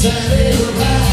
Saturday goodbye.